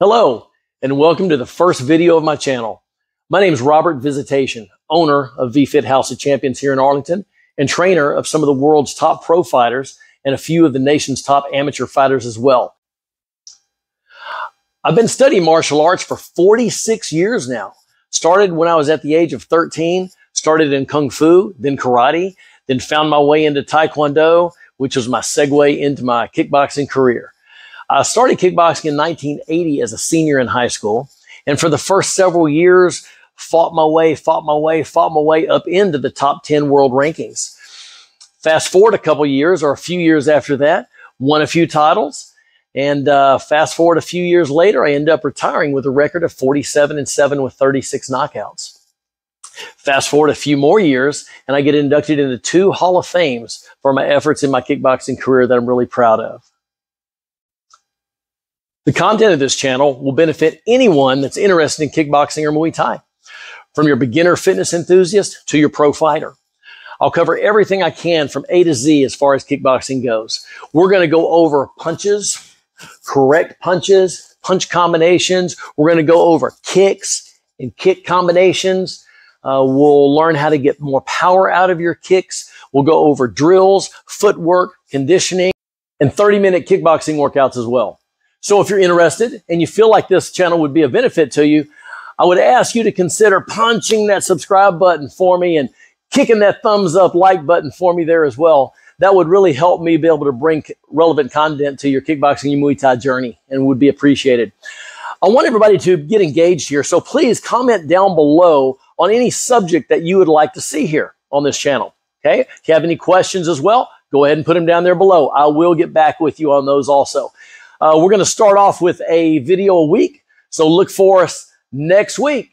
Hello, and welcome to the first video of my channel. My name is Robert Visitacion, owner of VFit House of Champions here in Arlington, and trainer of some of the world's top pro fighters and a few of the nation's top amateur fighters as well. I've been studying martial arts for 46 years now. Started when I was at the age of 13, started in Kung Fu, then karate, then found my way into Taekwondo, which was my segue into my kickboxing career. I started kickboxing in 1980 as a senior in high school. And for the first several years, fought my way, fought my way, fought my way up into the top 10 world rankings. Fast forward a couple years or a few years after that, won a few titles. And uh, fast forward a few years later, I end up retiring with a record of 47 and 7 with 36 knockouts. Fast forward a few more years, and I get inducted into two Hall of Fames for my efforts in my kickboxing career that I'm really proud of. The content of this channel will benefit anyone that's interested in kickboxing or Muay Thai, from your beginner fitness enthusiast to your pro fighter. I'll cover everything I can from A to Z as far as kickboxing goes. We're going to go over punches, correct punches, punch combinations. We're going to go over kicks and kick combinations. Uh, we'll learn how to get more power out of your kicks. We'll go over drills, footwork, conditioning, and 30 minute kickboxing workouts as well. So if you're interested and you feel like this channel would be a benefit to you, I would ask you to consider punching that subscribe button for me and kicking that thumbs up like button for me there as well. That would really help me be able to bring relevant content to your kickboxing and Muay Thai journey and would be appreciated. I want everybody to get engaged here. So please comment down below on any subject that you would like to see here on this channel. Okay. If you have any questions as well, go ahead and put them down there below. I will get back with you on those also. Uh, we're going to start off with a video a week. So look for us next week.